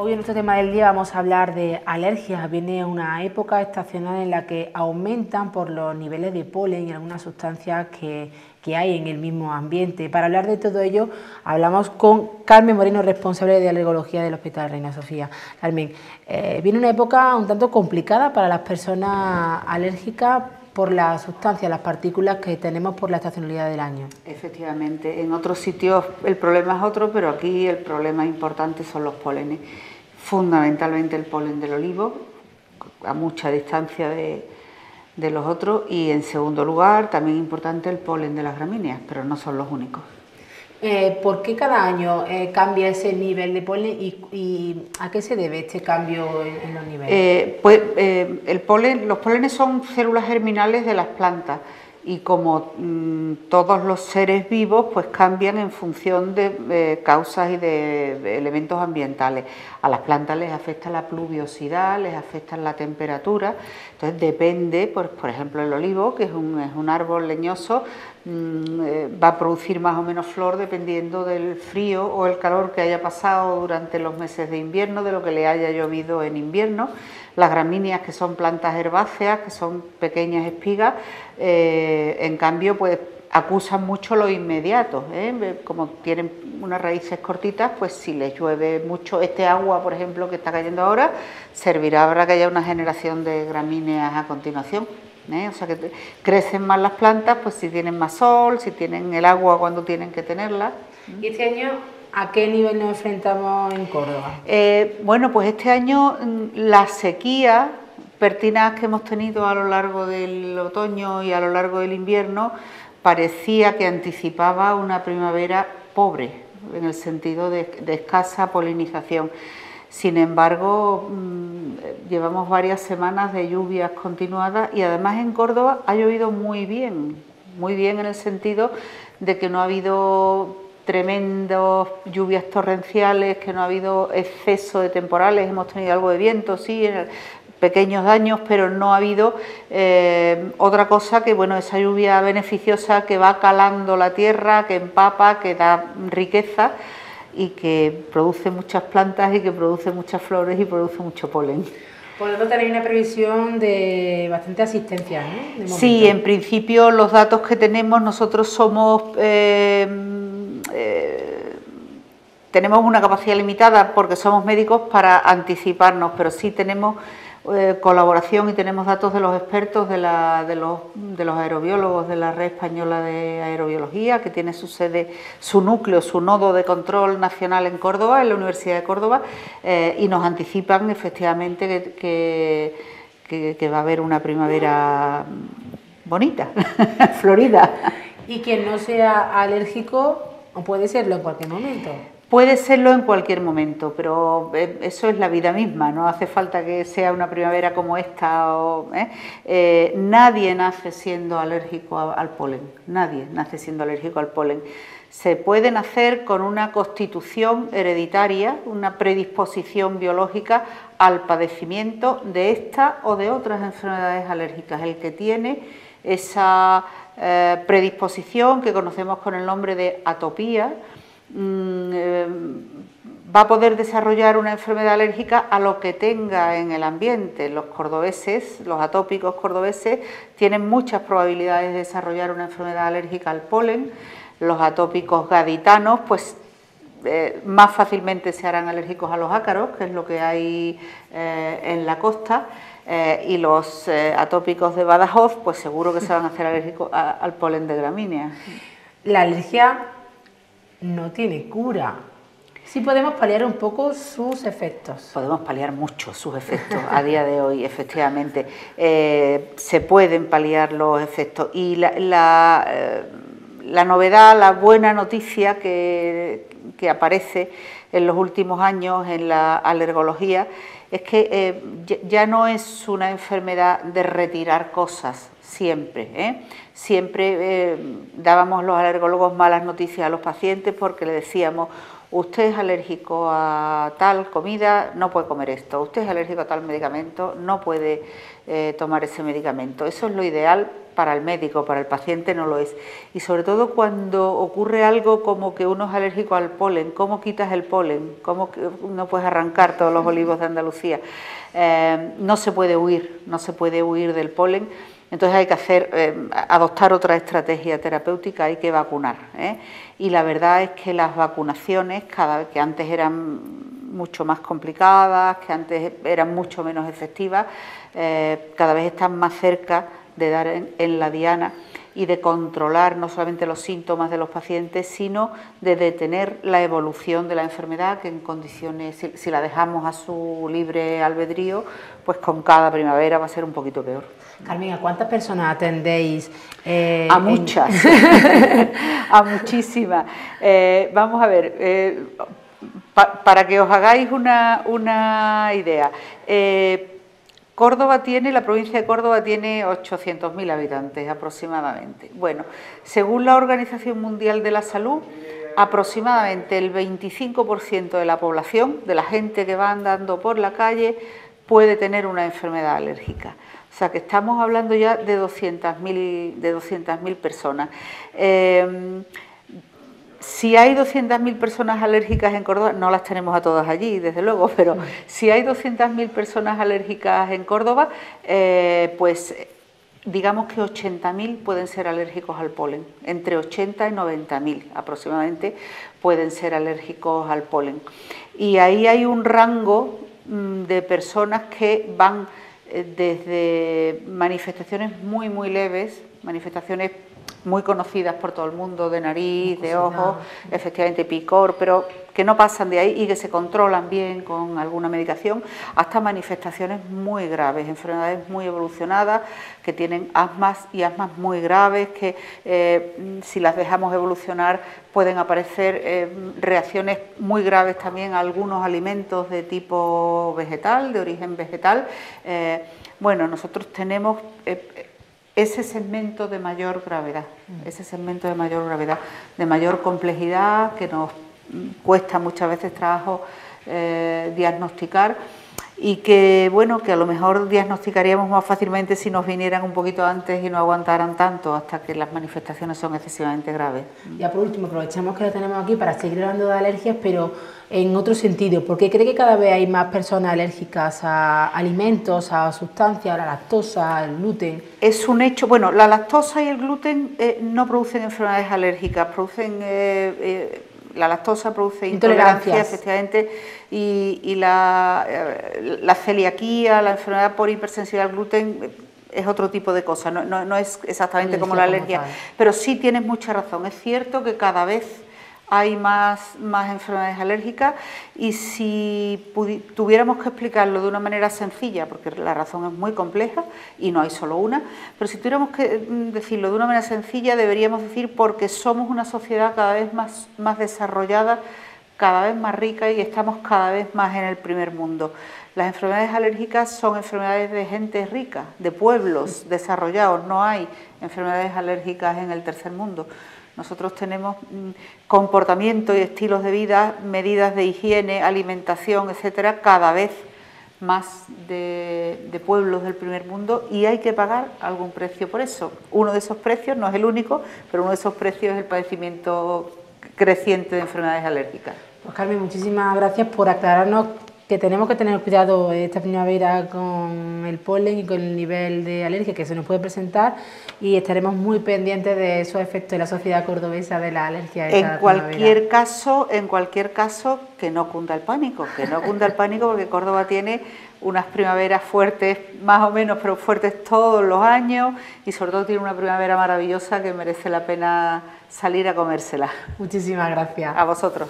Hoy en nuestro tema del día vamos a hablar de alergias. Viene una época estacional en la que aumentan por los niveles de polen y algunas sustancias que, hay en el mismo ambiente. Para hablar de todo ello hablamos con Carmen Moreno, responsable de alergología del Hospital Reina Sofía. Carmen, eh, viene una época un tanto complicada para las personas alérgicas por las sustancias, las partículas que tenemos por la estacionalidad del año. Efectivamente, en otros sitios el problema es otro, pero aquí el problema importante son los pólenes. Fundamentalmente el polen del olivo, a mucha distancia de, los otros, y en segundo lugar también importante el polen de las gramíneas, pero no son los únicos. Eh, ¿Por qué cada año eh, cambia ese nivel de polen y, a qué se debe este cambio en, los niveles? Eh, pues el polen, los polenes son células germinales de las plantas y como mm, todos los seres vivos pues cambian en función de causas y de, elementos ambientales. A las plantas les afecta la pluviosidad, les afecta la temperatura, entonces depende, pues, por ejemplo el olivo, que es un, es un árbol leñoso, Mm, eh, va a producir más o menos flor dependiendo del frío o el calor que haya pasado durante los meses de invierno, de lo que le haya llovido en invierno. Las gramíneas, que son plantas herbáceas, que son pequeñas espigas, eh, en cambio, pues acusan mucho lo inmediato, ¿eh? como tienen unas raíces cortitas, pues si les llueve mucho este agua, por ejemplo, que está cayendo ahora, servirá para que haya una generación de gramíneas a continuación. ¿eh? O sea que crecen más las plantas, pues si tienen más sol, si tienen el agua cuando tienen que tenerla. ¿Y este año a qué nivel nos enfrentamos en Córdoba? Eh, bueno, pues este año mm, la sequía pertinaz que hemos tenido a lo largo del otoño y a lo largo del invierno parecía que anticipaba una primavera pobre, en el sentido de escasa polinización. Sin embargo, mm, llevamos varias semanas de lluvias continuadas y además en Córdoba ha llovido muy bien, muy bien en el sentido de que no ha habido tremendas lluvias torrenciales, que no ha habido exceso de temporales, hemos tenido algo de viento, sí, pequeños daños, pero no ha habido eh, otra cosa que bueno esa lluvia beneficiosa que va calando la tierra, que empapa, que da riqueza y que produce muchas plantas y que produce muchas flores y produce mucho polen. Podemos tener una previsión de bastante asistencia, ¿no? Sí, en principio los datos que tenemos nosotros somos eh, eh, tenemos una capacidad limitada porque somos médicos para anticiparnos, pero sí tenemos eh, colaboración y tenemos datos de los expertos de, de, los, de, los, aerobiólogos de la Red Española de Aerobiología, que tiene su sede, su núcleo, su nodo de control nacional en Córdoba, en la Universidad de Córdoba, eh, y nos anticipan efectivamente que, que, va a haber una primavera bonita, florida. Y quien no sea alérgico puede serlo en cualquier momento. Puede serlo en cualquier momento, pero eh, eso es la vida misma, no hace falta que sea una primavera como esta. ¿eh? Eh, nadie nace siendo alérgico al polen, nadie nace siendo alérgico al polen. Se puede nacer con una constitución hereditaria, una predisposición biológica al padecimiento de esta o de otras enfermedades alérgicas. El que tiene esa predisposición que conocemos con el nombre de atopía, Mm, eh, va a poder desarrollar una enfermedad alérgica a lo que tenga en el ambiente. Los cordobeses, los atópicos cordobeses, tienen muchas probabilidades de desarrollar una enfermedad alérgica al polen. Los atópicos gaditanos, pues eh, más fácilmente se harán alérgicos a los ácaros, que es lo que hay eh, en la costa. y los atópicos de Badajoz, pues seguro que se van a hacer alérgicos al polen de gramínea. La alergia no tiene cura. Sí podemos paliar un poco sus efectos. Podemos paliar mucho sus efectos a día de hoy, efectivamente. Eh, se pueden paliar los efectos. Y la, eh, novedad, la buena noticia que, aparece en los últimos años en la alergología es que eh, ya no es una enfermedad de retirar cosas, siempre. ¿eh? Siempre eh, dábamos los alergólogos malas noticias a los pacientes porque le decíamos usted es alérgico a tal comida, no puede comer esto, usted es alérgico a tal medicamento, no puede eh, tomar ese medicamento. Eso es lo ideal para el médico, para el paciente no lo es. Y sobre todo cuando ocurre algo como que uno es alérgico al polen, ¿cómo quitas el polen? ¿Cómo no puedes arrancar todos los olivos de Andalucía? Eh, no se puede huir, no se puede huir del polen. Entonces hay que hacer, eh, adoptar otra estrategia terapéutica, hay que vacunar. ¿eh? Y la verdad es que las vacunaciones, cada vez que antes eran mucho más complicadas, que antes eran mucho menos efectivas, cada vez están más cerca de dar en, la diana y de controlar no solamente los síntomas de los pacientes, sino de detener la evolución de la enfermedad, que en condiciones, si, la dejamos a su libre albedrío, pues con cada primavera va a ser un poquito peor. Carmen, ¿a cuántas personas atendéis? Eh, a muchas, a muchísimas. Eh, vamos a ver, eh, para que os hagáis una, una idea. Córdoba tiene, la provincia de Córdoba tiene 800.000 habitantes aproximadamente. Bueno, según la Organización Mundial de la Salud, aproximadamente el 25% de la población, de la gente que va andando por la calle, puede tener una enfermedad alérgica. O sea que estamos hablando ya de 200.000 de 200 personas. Eh, si hay 200.000 personas alérgicas en Córdoba, no las tenemos a todas allí, desde luego, pero si hay 200.000 personas alérgicas en Córdoba, eh, pues digamos que 80.000 pueden ser alérgicos al polen, entre 80 y 90.000 aproximadamente pueden ser alérgicos al polen. Y ahí hay un rango mm, de personas que van eh, desde manifestaciones muy, muy leves, manifestaciones muy conocidas por todo el mundo, de nariz, de ojos, efectivamente picor, pero que no pasan de ahí y que se controlan bien con alguna medicación, hasta manifestaciones muy graves, enfermedades muy evolucionadas, que tienen asmas y asmas muy graves, que eh, si las dejamos evolucionar pueden aparecer eh, reacciones muy graves también a algunos alimentos de tipo vegetal, de origen vegetal. Eh, bueno, nosotros tenemos ese segmento de mayor gravedad, mm. ese segmento de mayor gravedad, de mayor complejidad, que nos cuesta muchas veces trabajo eh, diagnosticar y que bueno que a lo mejor diagnosticaríamos más fácilmente si nos vinieran un poquito antes y no aguantaran tanto hasta que las manifestaciones son excesivamente graves. Ya por último aprovechamos que lo tenemos aquí para seguir hablando de alergias, pero en otro sentido, porque cree que cada vez hay más personas alérgicas a alimentos, a sustancias, a la lactosa, al gluten. Es un hecho, bueno, la lactosa y el gluten eh, no producen enfermedades alérgicas, producen eh, la lactosa produce intolerancia, efectivamente, y, la, eh, la, celiaquía, la enfermedad por hipersensibilidad al gluten es otro tipo de cosa, no, es exactamente como la alergia, pero sí tienes mucha razón. Es cierto que cada vez hay más, más enfermedades alérgicas y si tuviéramos que explicarlo de una manera sencilla, porque la razón es muy compleja y no hay solo una, pero si tuviéramos que mm, decirlo de una manera sencilla, deberíamos decir porque somos una sociedad cada vez más, más desarrollada, cada vez más rica y estamos cada vez más en el primer mundo. Las enfermedades alérgicas son enfermedades de gente rica, de pueblos desarrollados, no hay enfermedades alérgicas en el tercer mundo. Nosotros tenemos mm, comportamiento y estilos de vida, medidas de higiene, alimentación, etcétera, cada vez más de, pueblos del primer mundo y hay que pagar algún precio por eso. Uno de esos precios, no es el único, pero uno de esos precios es el padecimiento creciente de enfermedades alérgicas. Pues Carmen, muchísimas gracias por aclararnos que tenemos que tener cuidado esta primavera con el polen y con el nivel de alergia que se nos puede presentar y estaremos muy pendientes de esos efectos de la sociedad cordobesa de la alergia. En cualquier caso, en cualquier caso, que no cunda el pánico, que no cunda el pánico porque Córdoba tiene unas primaveras fuertes, más o menos, pero fuertes todos los años y sobre todo tiene una primavera maravillosa que merece la pena salir a comérsela. Muchísimas gracias. A vosotros.